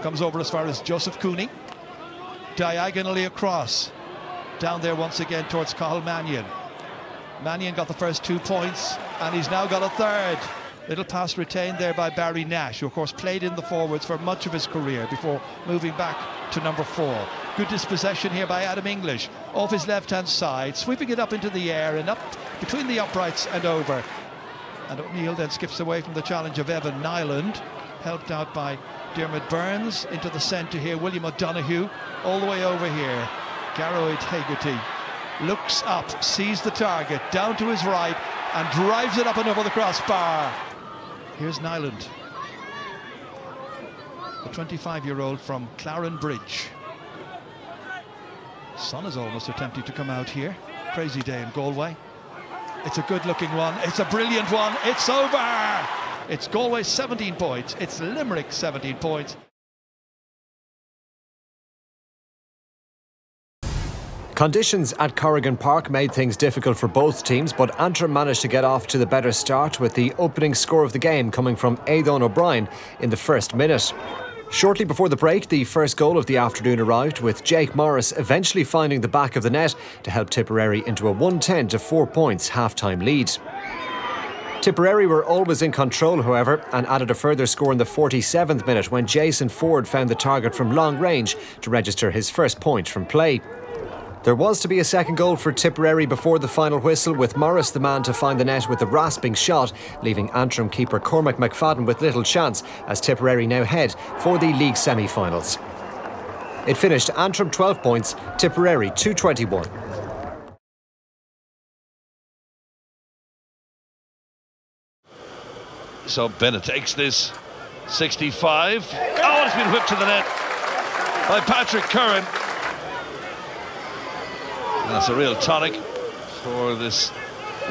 Comes over as far as Joseph Cooney. Diagonally across. Down there once again towards Cathal Mannion. Mannion got the first two points and he's now got a third. Little pass retained there by Barry Nash, who of course played in the forwards for much of his career before moving back to number four. Good dispossession here by Adam English off his left hand side, sweeping it up into the air and up between the uprights and over. And O'Neill then skips away from the challenge of Evan Niland, helped out by Diarmaid Byrnes into the centre here. William O'Donoghue all the way over here. Gearóid Hegarty looks up, sees the target down to his right and drives it up and over the crossbar. Here's Niland, the 25 year old from Clarinbridge. Son is almost attempting to come out here. Crazy day in Galway. It's a good looking one. It's a brilliant one. It's over. It's Galway 17 points. It's Limerick 17 points. Conditions at Corrigan Park made things difficult for both teams, but Antrim managed to get off to the better start with the opening score of the game coming from Aidan O'Brien in the first minute. Shortly before the break, the first goal of the afternoon arrived, with Jake Morris eventually finding the back of the net to help Tipperary into a 110 to 4 points half time lead. Tipperary were always in control, however, and added a further score in the 47th minute when Jason Forde found the target from long range to register his first point from play. There was to be a second goal for Tipperary before the final whistle, with Morris the man to find the net with a rasping shot, leaving Antrim keeper Cormac McFadden with little chance as Tipperary now head for the league semi finals. It finished Antrim 12 points, Tipperary 221. So Bennett takes this 65. Oh, it's been whipped to the net by Patrick Curran. That's a real tonic for this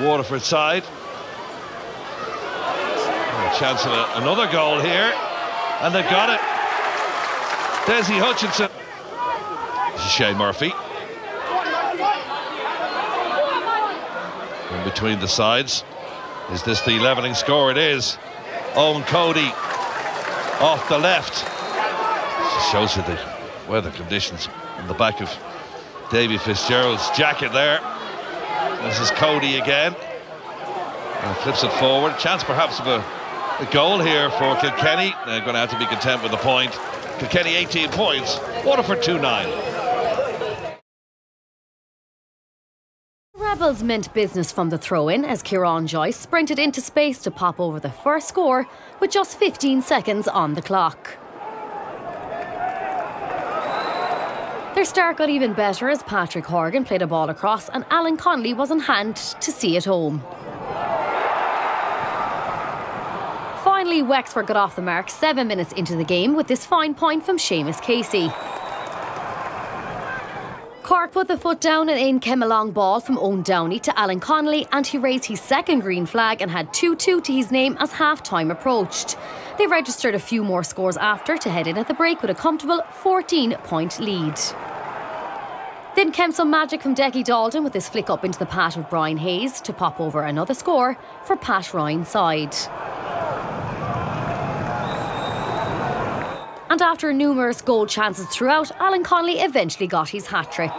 Waterford side. A chance of a, another goal here, and they've got it. Dessie Hutchinson. This is Shane Murphy. In between the sides. Is this the levelling score? It is. Eoin Cody off the left. Shows you the weather conditions in the back of Davy Fitzgerald's jacket there. This is Cody again. And flips it forward. Chance perhaps of a, a goal here for Kilkenny. They're going to have to be content with the point. Kilkenny 18 points. Waterford 2 9. Rebels meant business from the throw in as Kieran Joyce sprinted into space to pop over the first score with just 15 seconds on the clock. Their start got even better as Patrick Horgan played a ball across and Alan Connolly was on hand to see it home. Finally, Wexford got off the mark seven minutes into the game with this fine point from Seamus Casey. Cork put the foot down and in came a long ball from Eoin Downey to Alan Connolly and he raised his second green flag and had 2-2 to his name as half-time approached. They registered a few more scores after to head in at the break with a comfortable 14-point lead. Then came some magic from Decky Dalton with this flick up into the path of Brian Hayes to pop over another score for Pat Ryan's side. And after numerous goal chances throughout, Alan Connolly eventually got his hat trick.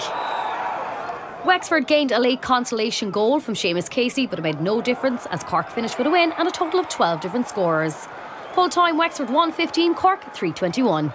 Wexford gained a late consolation goal from Seamus Casey, but it made no difference as Cork finished with a win and a total of 12 different scorers. Full time Wexford 115, Cork 321.